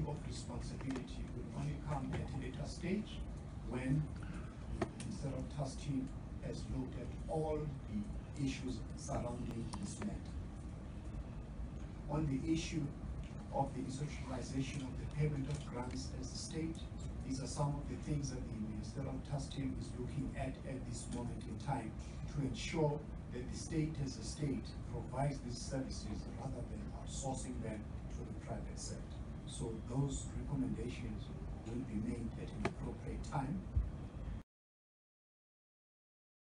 issue of responsibility will only come at a later stage when instead of task team has looked at all the issues surrounding this matter. On the issue of the institutionalization of the payment of grants as a state, these are some of the things that the ministerial task team is looking at at this moment in time to ensure that the state as a state provides these services rather than outsourcing them to the private sector. So those recommendations will be made at